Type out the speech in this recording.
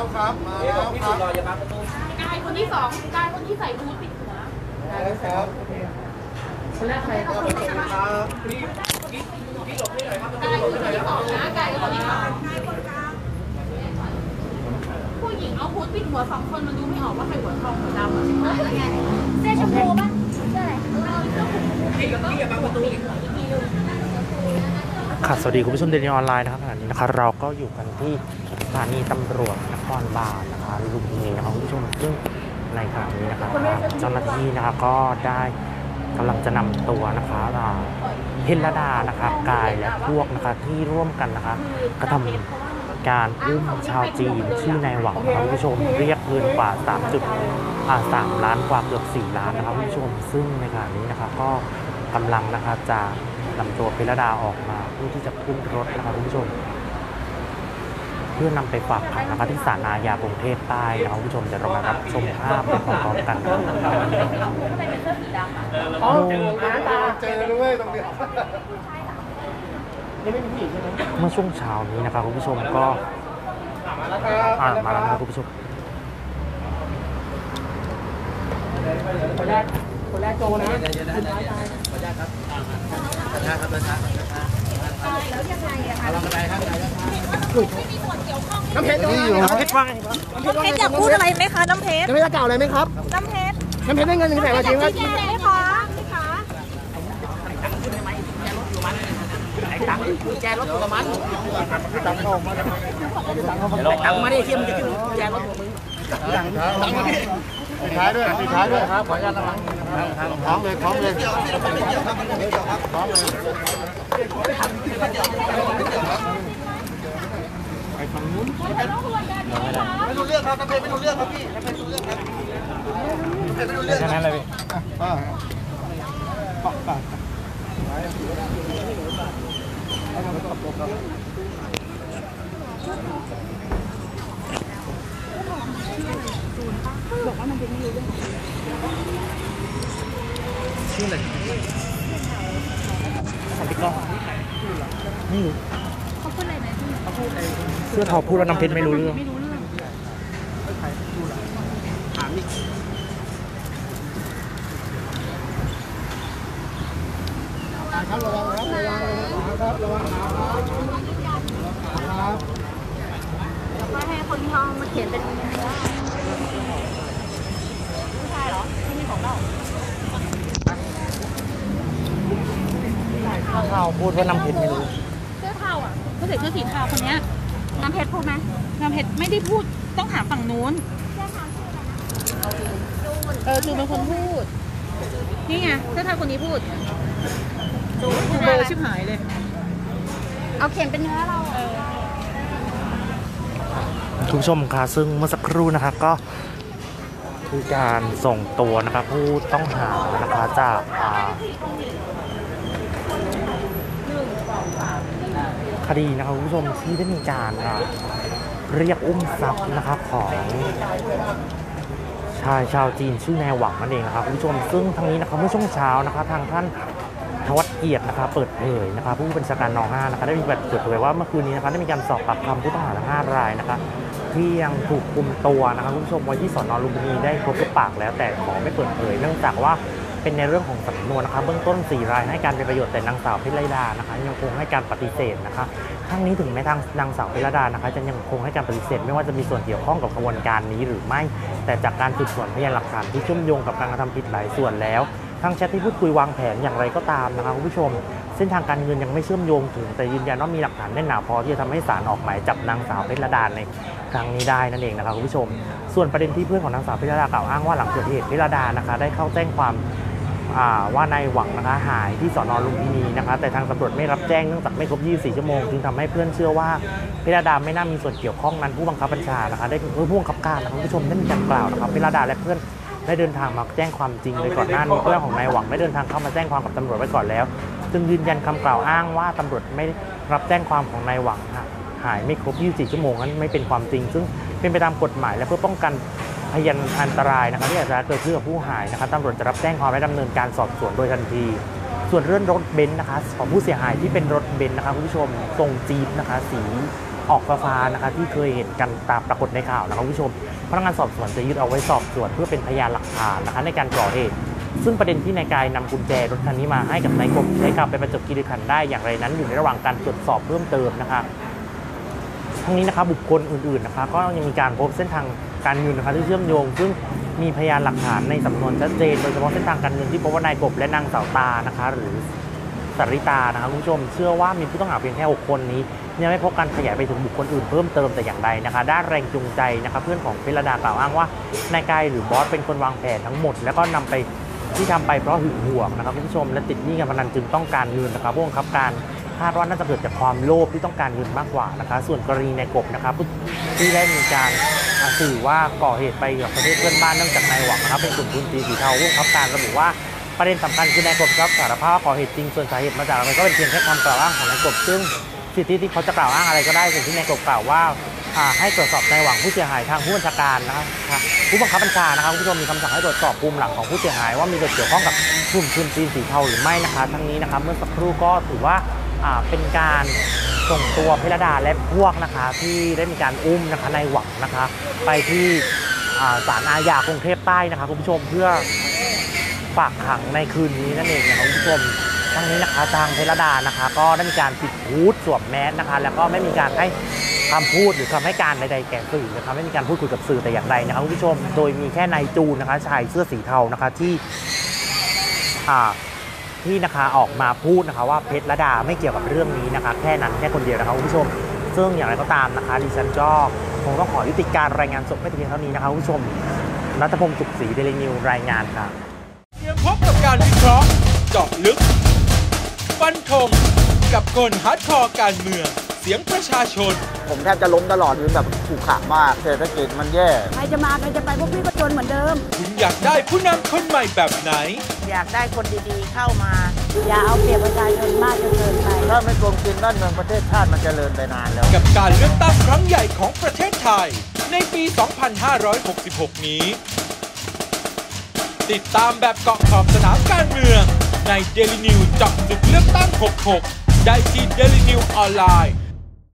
แล้วครับ มาเอ๊ะแล้วพี่คสุรับดรออย่าบังประตูกายคนที่สองกายคนที่ใส่ฮูดปิดหัวมาแล้วครับคนแรกใครครับครับพี่พี่พี่หลบให้หน่อยครับประตูกายหลคืบอให้คหน่นอยที่คสรับองนะกายคือคนที่สองผู้หญิงเอาฮูดปิดหัวสองคนมันดูไม่ออกว่าใครหัวทองหัวดำอะเสื้อชมพูป่ะเสื้ออะไรพี่พี่อย่าบังประตูอีกค่ะสวัสดีคุณผู้ชมเดลิออนไลน์นะครับขณะนี้นะคะเราก็อยู่กันที่ส ถานีตำรวจนครบาลนะคะลุมพินีนะครับคุณผู้ชมซึ่งในขณะนี้นะคะทางเจ้าหน้าที่นะคะก็ได้กำลังจะนำตัวนะคะอ่าเพนรดานะคะกายและพวกนะคะที่ร่วมกันนะคะกระทำการอุ้มชาวจีนชื่อนายหวังนะครับคุณผู้ชมเรียกเงินกว่า3จุดอ่า3ล้านกว่าเกือบ4ล้านนะครับคุณผู้ชมซึ่งในขณะนี้นะคะก็กำลังนะคะจะนำตัวเพนรดาออกมาเพื่อที่จะขึ้นรถนะครับคุณผู้ชมเพื่อนำไปฝากขังนะคะที่ศาลอาญากรุงเทพใต้นะคุณผู้ชมเดี๋ยวเรามารับชมภาพไปพร้อมๆกันนะครับอ๋อเจอเจอด้วยตรงเนี้ยเมื่อช่วงเช้านี้นะครับคุณผู้ชมก็มาแล้วครับอ่านะครับคุณผู้ชมคนแรกคนแรกโจนะเดี๋ยวเดี๋ยวนะเดี๋ยวขออนุญาตครับ แล้วยังไงอะคะลองกันไปครับน้ำเพชรนี่อยู่เพชรว่าไงน้ำเพชรอยากพูดอะไรไหมคะน้ำเพชรน้ำเพชรจะกล่าวอะไรไหมครับ น้ำเพชรน้ำเพชรได้เงินหนึ่งแสนจริงไหมชี้แจงไหมคะคะแจรถตัวมันตังค์ออกมาตังมาดิเที่ยมจะขึ้นแจรถตัวมึงตังค์ปิดท้ายด้วยปิดท้ายด้วยครับขออนุญาตนะครับพร้อมเลยพร้อมเลยพร้อมเลย ไม่รู้เรื่องครับน้ำเพชรไม่รู้เรื่องครับพี่น้ำเพชรไม่รู้เรื่องครับไม่รู้เรื่องแค่นั้นเลยพี่ป้าป้าป้าพี่ก้องไม่รู้เขาพูดอะไรไหมเสื้อทอพูดว่าน้ำเพชรไม่รู้เรื่องไม่รู้เรื่องครับระวังครับระวังครับระวังครับครับมาให้คนที่เขามาเขียนเป็นผู้ชายเหรอที่มีของเรา ข่าวพูดว่าน้ำเพชรไม่รู้เสื้อเทาอะเขาใส่เสื้อสีเทาคนเนี้ยน้ำเพชรพูดไหมนำเพชรไม่ได้พูดต้องถามฝั่งนู้นเออจูนเป็นคนพูด นี่ไงเสื้อเทาคนนี้พูดจูนเบอร์ชิบหายเลย เอาเขียนเป็นเนื้อเราคุณผู้ชมคะซึ่งเมื่อสักครู่นะคะก็คือการส่งตัวนะคะผู้ต้องหานะคะจากอ่า คดีนะคะคุณผู้ชมที่ได้มีการเรียกอุ้มทรัพย์นะคะของชายชาวจีนชื่อแนายหวังนั่นเองนะครับคุณผู้ชมซึ่งทางนี้นะคะเมื่อช่วงเช้านะคะทางท่านทวัฒน์เกียรตินะคะเปิดเผยนะคะผู้บัญชาการนห้านะคะได้มีเปิดเผยว่าเมื่อคืนนี้นะคะได้มีการสอบปากคำผู้ต้องหาทั้งห้ารายนะคะที่ยังถูกคุมตัวนะคะคุณผู้ชมไว้ที่สอนอลุมพินีได้ครบทุกปากแล้วแต่ขอไม่เปิดเผยเนื่องจากว่า เป็นในเรื่องของสำนวนนะคะเบื้องต้น 4 รายให้การเป็นประโยชน์แต่นางสาวพชรดานะคะ ยังคงให้การปฏิเสธนะคะทั้งนี้ถึงแม้ทางนางสาวพชรดานะคะ จะยังคงให้การปฏิเสธ ไม่ว่าจะมีส่วนเกี่ยวข้องกับขบวนการนี้หรือไม่ แต่จากการสืบสวนพยานหลักฐานที่เชื่อมโยงกับการกระทำผิดหลายส่วนแล้วทางแชทที่พูดคุยวางแผนอย่างไรก็ตามนะคะคุณผู้ชม เส้นทางการเงินยังไม่เชื่อมโยงถึง แต่ยืนยันว่ามีหลักฐานแน่นหนาพอที่จะทำให้ศาลออกหมายจับนางสาวเพชรดาในครั้งนี้ได้นั่นเองนะคะคุณผู้ชม ส่วนประเด็นที่เพื่อนของนางสาวเพชรดากล่าวอ้างว่าหลังเกิดเหตุเพชรดานะคะ ได้เข้าแจ้งความ ว่านายหวังนะคะหายที่สอนอลุมพินีนะคะ แต่ทางตำรวจไม่รับแจ้งเนื่องจากไม่ครบ 24 ชั่วโมง จึงทำให้เพื่อนเชื่อว่าเพชรดาไม่น่ามีส่วนเกี่ยวข้องนั้นผู้บังคับบัญชานะคะได้เออผู้บังคับการนะคุณผู้ชมได้มีการกล่าวนะครับเพชรดาและเพื่อนได้เดินทางมาแจ้งความจริงเลยก่อนหน้านี้เพื่อนของนายหวังได้เดินทางเข้ามาแจ้งความกับตำรวจไว้ก่อนแล้ว จึงยืนยันคำกล่าวอ้างว่าตำรวจไม่รับแจ้งความของนายหวังหายไม่ครบ 24 ชั่วโมงนั้นไม่เป็นความจริง ซึ่งเป็นไปตามกฎหมายและเพื่อป้องกัน พยานอันตรายนะคะที่อาจจะเกิดขึ้นกับผู้หายนะคะตำรวจจะรับแจ้งความและดำเนินการสอบสวนโดยทันที ส่วนเรื่องรถเบนซ์นะคะของผู้เสียหายที่เป็นรถเบนซ์นะคะคุณผู้ชมทรงจี๊ปนะคะสีออกฟ้านะคะที่เคยเห็นกันตามปรากฏในข่าวนะครับคุณผู้ชมพนักงานสอบสวนจะยึดเอาไว้สอบสวนเพื่อเป็นพยานหลักฐานนะคะในการก่อเหตุซึ่งประเด็นที่นายกายนำกุญแจรถคันนี้มาให้กับนายกบใช้ขับไปประจบคีรีขันได้อย่างไรนั้นอยู่ในระหว่างการตรวจสอบเพิ่มเติมนะคะทั้งนี้นะคะบุคคลอื่นๆนะคะก็ยังมีการพบเส้นทาง การเงินนะคะที่เชื่อมโยง ซึ่งมีพยานหลักฐานในสำนวนชัดเจนโดยเฉพาะเส้นทางการเงินที่พบว่านายกบและนางสาวตานะคะ หรือสริตานะคะคุณผู้ชมเชื่อว่ามีผู้ต้องหาเพียงแค่ 6 คนนี้ยังไม่พบการขยายไปถึงบุคคลอื่นเพิ่มเติมแต่อย่างใดนะคะด้านแรงจูงใจนะคะเพื่อนของเพชรดากล่าวอ้างว่านายกายหรือบอสเป็นคนวางแผนทั้งหมด แล้วก็นำไปที่ทำไปเพราะหึงหวงนะครับคุณผู้ชมและติดหนี้การพนันจึงต้องการเงินนะครับผู้บังคับการคาดว่าน่าจะเกิดจากความโลภที่ต้องการเงินมากกว่านะคะส่วนกรณีในกบนะครับที่ได้มีการ สื่อว่าก่อเหตุไปกับประเทศเพื่อนบ้านเนื่องจากนายหวังนะครับเป็นกลุ่มทุนจีนสีเทาร่วมคับการระบุว่าประเด็นสำคัญคือนายกบรับสารภาพว่าก่อเหตุจริงส่วนสาเหตุมาจากอะไรก็เป็นเพียงแค่คำกล่าวอ้างของนายกบซึ่งสิทธิที่เขาจะกล่าวอ้างอะไรก็ได้สิ่งที่นายกบกล่าวว่าให้ตรวจสอบนายหวังผู้เสียหายทางผู้บัญชาการนะครับผู้บังคับบัญชานะครับคุณผู้ชมมีคำสั่งให้ตรวจสอบภูมิหลังของผู้เสียหาย ว่ามีส่วนเกี่ยวข้องกับกลุ่มทุนจีนสีเทาหรือไม่นะคะทั้งนี้นะครับเมื่อสักครู่ก็ถือว่าเป็นการ ส่งตัวพิรดาและพวกนะคะที่ได้มีการอุ้มนะคะในหวังนะคะ ไปที่ศาลอาญากรุงเทพใต้นะคะคุณผู้ชมเพื่อฝากขังในคืนนี้นั่นเองนะคะคุณผู้ชมทั้งนี้นะคะทางพิรดานะคะ ก็ได้มีการปิดฮูดสวมแมสนะคะ แล้วก็ไม่มีการให้คำพูดหรือคำให้การใดๆแก่สื่อนะคะไม่มีการพูดคุยกับสื่อแต่อย่างใดนะคะคุณผู้ชมโดยมีแค่นายจูนนะคะชายเสื้อสีเทานะคะที่อ่า ที่นะคะออกมาพูดนะคะว่าเพชรละดาไม่เกี่ยวกับเรื่องนี้นะคะ แค่นั้นแค่คนเดียวนะคะคุณผู้ชม ซึ่งอย่างไรก็ตามนะคะดิฉันก็คงต้องขอยุติการรายงานสดไม่เพียงเท่านี้นะคะคุณผู้ชมรัฐพงศ์สุขศรีเดลินิวส์รายงานค่ะเตรียมพบกับการวิเคราะห์เจาะลึกฟันธงกับคน hardcore การเมือง เสียงประชาชน ผมแทบจะล้มตลอดคือแบบผูกขามากเศรษฐกิจมันแย่ใครจะมาใครจะไปพวกพี่ก็จนเหมือนเดิม คุณอยากได้ผู้นำคนใหม่แบบไหน อยากได้คนดีๆเข้ามา อย่าเอาเปรียบประชาชนมากจนเกินไปถ้าไม่กลมกินบ้านเมืองประเทศชาติมันจเจริญไปนานแล้ว กับการเลือกตั้งครั้งใหญ่ของประเทศไทย ในปี 2566 นี้ ติดตามแบบเกาะขอบสนามการเมือง ใน Daily News เจาะลึกเลือกตั้ง 66 ได้ที่ Daily News ออนไลน์